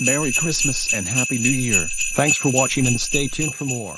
Merry Christmas and Happy New Year. Thanks for watching and stay tuned for more.